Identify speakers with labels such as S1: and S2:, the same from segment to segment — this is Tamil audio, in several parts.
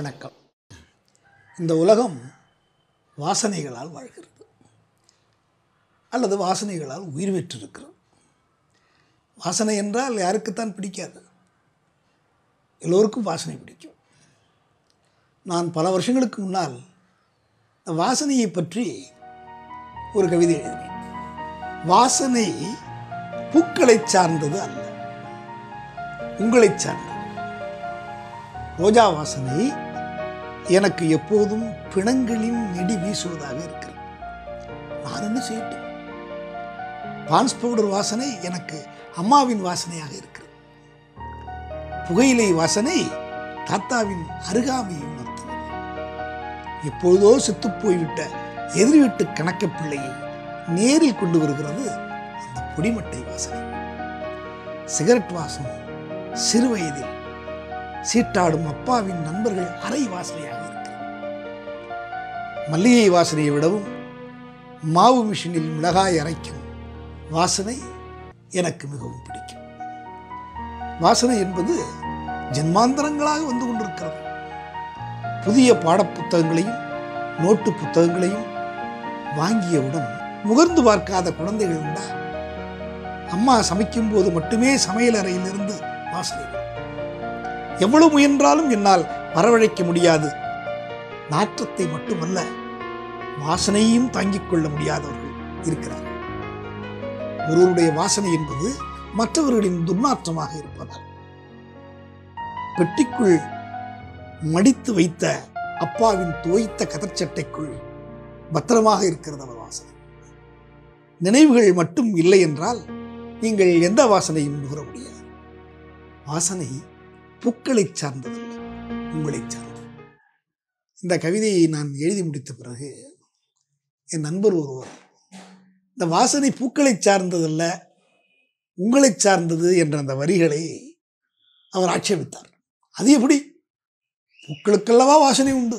S1: வணக்கம். இந்த உலகம் வாசனைகளால் வாழ்கிறது. அல்லது வாசனைகளால் உயிர் பெற்றிருக்கிறது. வாசனை என்றால் யாருக்குத்தான் பிடிக்காது. எல்லோருக்கும் வாசனை பிடிக்கும். நான் பல வருஷங்களுக்கு முன்னால் இந்த வாசனையை பற்றி ஒரு கவிதை எழுதினேன். வாசனை பூக்களை சார்ந்தது அல்ல. உங்களை சார்ந்தது. ரோஜா வாசனை எனக்கு எப்போதும் பிணங்களின் நெடி வீசுவதாக இருக்கிறது. நான் என்ன செய்யட்டும்? பான்ஸ் பவுடர் வாசனை எனக்கு அம்மாவின் வாசனையாக இருக்கிறது. புகையிலை வாசனை தாத்தாவின் அருகாமையை உணர்த்துகிறது எப்பொழுதோ செத்து போய்விட்ட எதிரி வீட்டு கணக்க பிள்ளையை நேரில் கொண்டு வருகிறது அந்த பொடிமட்டை வாசனை. சிகரெட் வாசம் சிறுவயதில் சீட்டாடும் அப்பாவின் நண்பர்கள் அறை வாசனையாக மல்லிகை வாசனையை விடவும் மாவு மிஷினில் மிளகாய் அரைக்கும் வாசனை எனக்கு மிகவும் பிடிக்கும். வாசனை என்பது ஜென்மாந்தரங்களாக வந்து கொண்டிருக்கிறது. புதிய பாடப்புத்தகங்களையும் நோட்டு புத்தகங்களையும் வாங்கியவுடன் முகர்ந்து பார்க்காத குழந்தைகள் உண்டா? அம்மா சமைக்கும் போது மட்டுமே சமையல் அறையிலிருந்து வாசனை எவ்வளவு முயன்றாலும் என்னால் வரவழைக்க முடியாது. நாற்றத்தை மட்டுமல்ல வாசனையும் தாங்கிக் கொள்ள முடியாதவர்கள் இருக்கிறார்கள் ஒருவருடைய வாசனை என்பது மற்றவர்களின் துர்நாற்றமாக இருப்பதால். பெட்டிக்குள் மடித்து வைத்த அப்பாவின் தோய்த்த கதர்ச்சட்டைக்குள் பத்திரமாக இருக்கிறது அவர் வாசனை. நினைவுகள் மட்டும் இல்லை என்றால் நீங்கள் எந்த வாசனையும் நுகர முடியாது. வாசனை பூக்களைச் சார்ந்ததல்ல உங்களை சார்ந்தது. இந்த கவிதையை நான் எழுதி முடித்த பிறகு என் நண்பர் ஒருவர். இந்த வாசனை பூக்களை சார்ந்ததல்ல உங்களை சார்ந்தது என்ற அந்த வரிகளை அவர் ஆட்சேபித்தார். அது எப்படி? பூக்களுக்கல்லவா வாசனை உண்டு?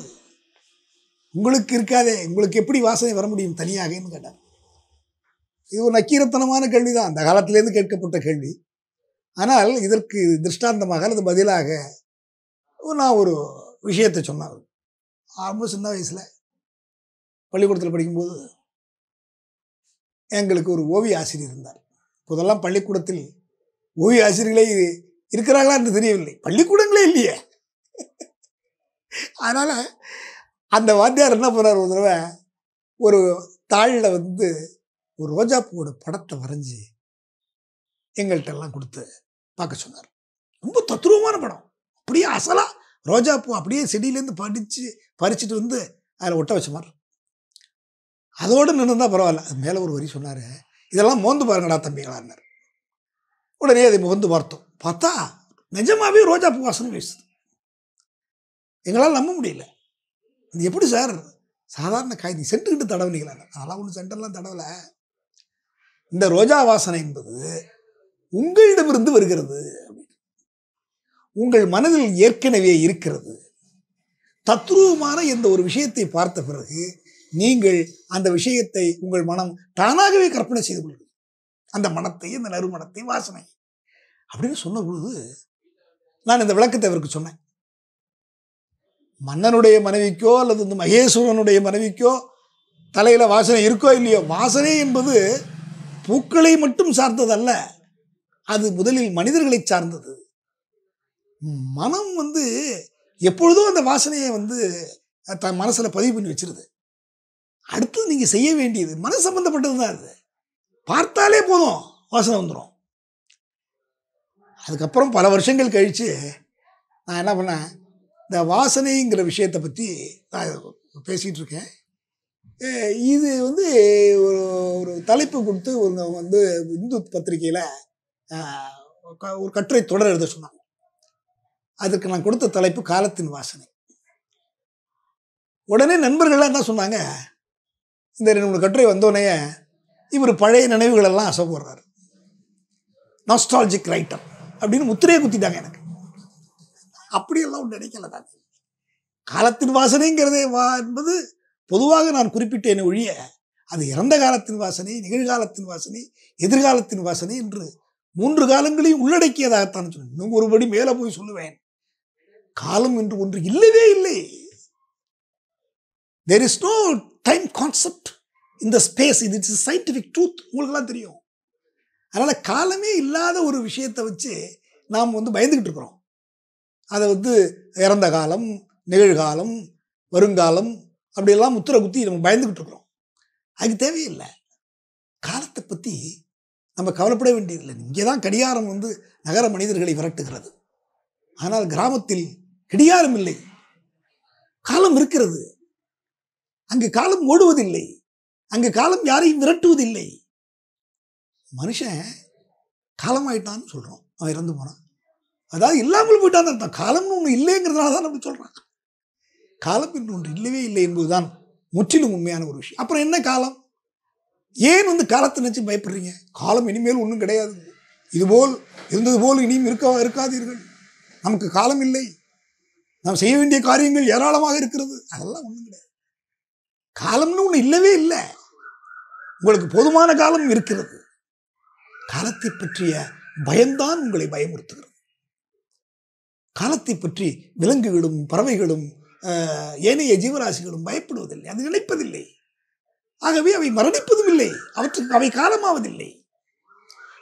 S1: உங்களுக்கு இருக்காதே உங்களுக்கு எப்படி வாசனை வர முடியும் தனியாகன்னு கேட்டார். இது ஒரு நக்கீரத்தனமான கேள்விதான் அந்த காலத்திலேருந்து கேட்கப்பட்ட கேள்வி. ஆனால் இதற்கு திருஷ்டாந்தமாக அல்லது பதிலாக நான் ஒரு விஷயத்தை சொன்னார். ரொம்ப சின்ன வயசில் பள்ளிக்கூடத்தில் படிக்கும்போது எங்களுக்கு ஒரு ஓவிய ஆசிரியர் இருந்தார். இப்போதெல்லாம் பள்ளிக்கூடத்தில் ஓவிய ஆசிரியர்களே இருக்கிறார்களா என்று தெரியவில்லை. பள்ளிக்கூடங்களே இல்லையே. அதனால் அந்த வாத்தியார் என்ன பண்ணார்? ஒரு தடவை ஒரு தாளில் வந்து ஒரு ரோஜாப்பூவோட படத்தை வரைஞ்சி எங்கள்கிட்ட எல்லாம் கொடுத்து பார்க்க சொன்னார். ரொம்ப தத்ரூபமான படம். அப்படியே அசலாக ரோஜாப்பூ அப்படியே செடியிலேருந்து படித்து பறிச்சுட்டு வந்து அதில் ஒட்ட வச்ச மாதிரி அதோடு நின்றுந்தா பரவாயில்ல. அது மேலே ஒரு வரி சொன்னார். இதெல்லாம் மோந்து பாருங்கடா தம்பிகளான்னார். உடனே அதை முகந்து பார்த்தோம். பார்த்தா நிஜமாகவே ரோஜா பூ வாசனை வீசுது எங்களால் நம்ப முடியல. இது எப்படி சார்? சாதாரண காய் நீ சென்ட்டுக்கிட்டு தடவுனீங்களா? அதெல்லாம் ஒன்றும் சென்டர்லாம் தடவலை. இந்த ரோஜா வாசனை என்பது உங்களிடமிருந்து வருகிறது. உங்கள் மனதில் ஏற்கனவே இருக்கிறது. தத்ரூபமான எந்த ஒரு விஷயத்தை பார்த்த பிறகு நீங்கள் அந்த விஷயத்தை உங்கள் மனம் தானாகவே கற்பனை செய்து கொள்கிறது அந்த மனத்தை அந்த நறுமணத்தை வாசனை. அப்படின்னு சொன்ன பொழுது நான் இந்த விளக்கத்தை அவருக்கு சொன்னேன். மன்னனுடைய மனைவிக்கோ அல்லது இந்த மகேஸ்வரனுடைய மனைவிக்கோ தலையில் வாசனை இருக்கோ இல்லையோ வாசனை என்பது பூக்களை மட்டும் சார்ந்ததல்ல அது முதலில் மனிதர்களை சார்ந்தது. மனம் வந்து எப்பொழுதும் அந்த வாசனையை வந்து தன் மனசில் பதிவு பண்ணி வச்சிருது. அடுத்தது நீங்கள் செய்ய வேண்டியது மன சம்பந்தப்பட்டது தான் அது. பார்த்தாலே போதும் வாசனை வந்துடும் அதுக்கப்புறம் பல வருஷங்கள் கழித்து நான் என்ன பண்ணேன் இந்த வாசனைங்கிற விஷயத்தை பற்றி நான் பேசிகிட்டு இருக்கேன். இது வந்து ஒரு ஒரு தலைப்பு கொடுத்து ஒரு வந்து இந்து பத்திரிகையில் ஒரு கட்டுரை தொடர் எழுத சொன்னாங்க. அதுக்கு நான் கொடுத்த தலைப்பு காலத்தின் வாசனை. உடனே நண்பர்கள்லாம் என்ன சொன்னாங்க இந்த ரெண்டு மூணு கட்டுரை வந்தோடனே இவர் பழைய நினைவுகளெல்லாம் அசை போடுறாரு. நாஸ்டாலஜிக் ரைட்டர் அப்படின்னு முத்திரையை குத்திட்டாங்க எனக்கு. அப்படியெல்லாம் ஒன்று நினைக்கல நான். காலத்தின் வாசனைங்கிறதே வா என்பது பொதுவாக நான் குறிப்பிட்டேன் ஒழிய அது இறந்த காலத்தின் வாசனை நிகழ்காலத்தின் வாசனை எதிர்காலத்தின் வாசனை என்று மூன்று காலங்களையும் உள்ளடக்கியதாகத்தான் சொன்னேன். இன்னும் ஒருபடி மேலே போய் சொல்லுவேன். காலம் என்று ஒன்று இல்லவே இல்லை. There is no time concept இந்த ஸ்பேஸ் இது இட்ஸ் சயின்டிஃபிக் ட்ரூத் உங்களுக்கெல்லாம் தெரியும். அதனால் காலமே இல்லாத ஒரு விஷயத்தை வச்சு நாம் வந்து பயந்துக்கிட்டு இருக்கிறோம். அதை வந்து இறந்த காலம் நிகழ்காலம் வருங்காலம் அப்படியெல்லாம் முத்திர குத்தி நம்ம பயந்துக்கிட்டு இருக்கிறோம். அதுக்கு தேவையில்லை. காலத்தை பற்றி நம்ம கவலைப்பட வேண்டியதில்லை. இங்கே தான் கடிகாரம் வந்து நகர மனிதர்களை விரட்டுகிறது. ஆனால் கிராமத்தில் கடிகாரம் இல்லை. காலம் இருக்கிறது. அங்கு காலம் ஓடுவதில்லை. அங்கு காலம் யாரையும் விரட்டுவதில்லை. மனுஷன் காலமாயிட்டான்னு சொல்கிறோம் அவன் இறந்து போனான். அதாவது இல்லாமல் போயிட்டான் அர்த்தம். காலம்னு ஒன்று இல்லைங்கிறதுனால தான் நம்ம சொல்கிறான் காலம் என்று ஒன்று இல்லவே இல்லை என்பதுதான் முற்றிலும் உண்மையான ஒரு விஷயம். அப்புறம் என்ன காலம்? ஏன் வந்து காலத்தை நினச்சி பயப்படுறீங்க? காலம் இனிமேல் ஒன்றும் கிடையாது. இதுபோல் இருந்தது போல் இனியும் இருக்க இருக்காதீர்கள். நமக்கு காலம் இல்லை. நாம் செய்ய வேண்டிய காரியங்கள் ஏராளமாக இருக்கிறது. அதெல்லாம் ஒன்றும் கிடையாது. காலம்னு ஒன்று இல்லவே இல்லை. உங்களுக்கு போதுமான காலம் இருக்கிறது. காலத்தை பற்றிய பயம்தான் உங்களை பயமுறுத்துகிறது. காலத்தை பற்றி விலங்குகளும் பறவைகளும் ஏனைய ஜீவராசிகளும் பயப்படுவதில்லை. அது நினைப்பதில்லை. ஆகவே அவை மரணிப்பதும் இல்லை. அவற்றுக்கு அவை காலமாவதில்லை.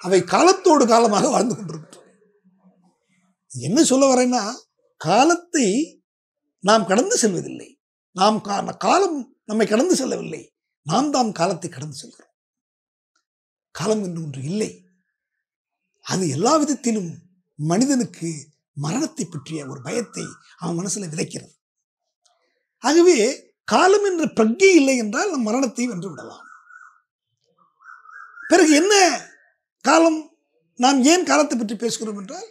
S1: அவை காலத்தோடு காலமாக வாழ்ந்து கொண்டிருக்கின்றன. என்ன சொல்ல வரேன்னா காலத்தை நாம் கடந்து செல்வதில்லை. நாம் கா- காலம் நம்மை கடந்து செல்லவில்லை. நாம் தான் காலத்தை கடந்து செல்கிறோம். காலம் என்று ஒன்று இல்லை. அது எல்லா விதத்திலும் மனிதனுக்கு மரணத்தை பற்றிய ஒரு பயத்தை அவன் மனசுல விதைக்கிறது. ஆகவே காலம் என்ற பிரஜை இல்லை என்றால் நம் மரணத்தை வென்று விடலாம். பிறகு என்ன காலம்? நாம் ஏன் காலத்தை பற்றி பேசுகிறோம் என்றால்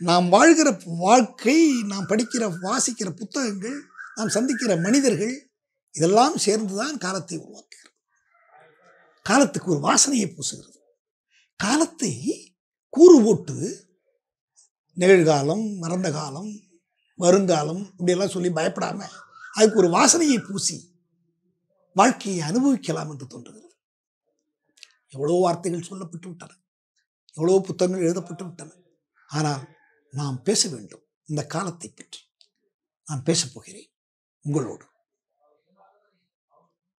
S1: நாம் வாழ்கிற வாழ்க்கை நாம் படிக்கிற வாசிக்கிற புத்தகங்கள் நாம் சந்திக்கிற மனிதர்கள் இதெல்லாம் சேர்ந்து தான் காலத்தை உருவாக்குகிறது. காலத்துக்கு ஒரு வாசனையை பூசுகிறது. காலத்தை கூறு போட்டு நிகழ்காலம் மறந்த காலம் வருங்காலம் இப்படியெல்லாம் சொல்லி பயப்படாமல் அதுக்கு ஒரு வாசனையை பூசி வாழ்க்கையை அனுபவிக்கலாம் என்று தோன்றுகிறது. எவ்வளோ வார்த்தைகள் சொல்லப்பட்டு விட்டன. எவ்வளோ புத்தகங்கள் எழுதப்பட்டு விட்டன. ஆனால் நாம் பேச வேண்டும். இந்த காலத்தை பற்றி நான் பேசப்போகிறேன் உங்களோடு.